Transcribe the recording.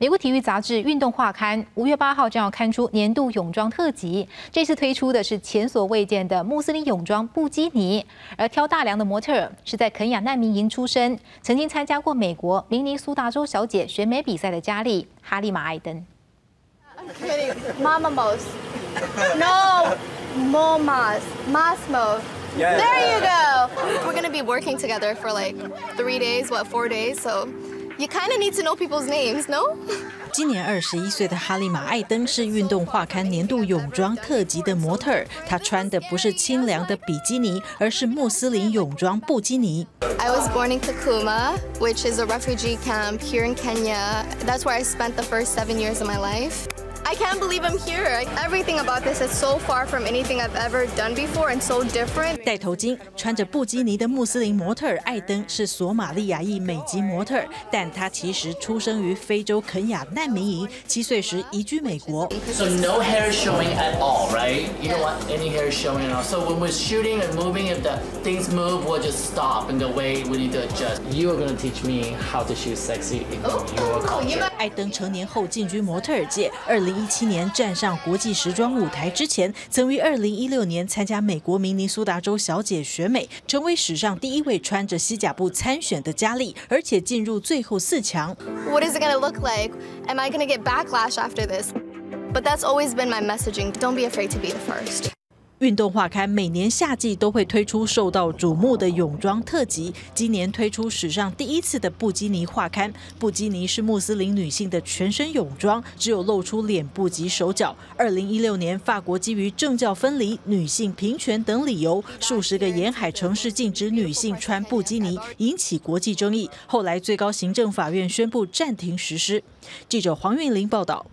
美国体育杂志《运动画刊》五月八号将要刊出年度泳装特辑，这次推出的是前所未见的穆斯林泳装布基尼，而挑大梁的模特是在肯雅难民营出身，曾经参加过美国明尼苏达州小姐选美比赛的佳丽哈利马·艾登。Mama Mos. No, Momas. Masmo. There you go. We're gonna be working together for like three days, what, four days? So you kind of need to know people's names, no? 今年二十一岁的哈利玛·艾登是运动画刊年度泳装特辑的模特儿，她穿的不是清凉的比基尼，而是穆斯林泳装布基尼。I was born in Kakuma, which is a refugee camp here in Kenya. That's where I spent the first seven years of my life. I can't believe I'm here. Everything about this is so far from anything I've ever done before and so different. 戴头巾、穿着布基尼的穆斯林模特艾登是索马利亚裔美籍模特，但她其实出生于非洲肯亚难民营，七岁时移居美国。So no hair showing at all, right? You don't want any hair showing at all. So when we're shooting and moving, if the things move, we'll just stop and go, wait, we need to adjust. You are going to teach me how to shoot sexy in your culture. 艾登成年后进军模特儿界，二 零一七年站上国际时装舞台之前，曾于二零一六年参加美国明尼苏达州小姐选美，成为史上第一位穿着西甲布参选的佳丽，而且进入最后四强。What is it going to look like? Am I going to get backlash after this? But that's always been my messaging. Don't be afraid to be the first. 运动画刊每年夏季都会推出受到瞩目的泳装特辑，今年推出史上第一次的布基尼画刊。布基尼是穆斯林女性的全身泳装，只有露出脸部及手脚。二零一六年，法国基于政教分离、女性平权等理由，数十个沿海城市禁止女性穿布基尼，引起国际争议。后来，最高行政法院宣布暂停实施。记者黄韵玲报道。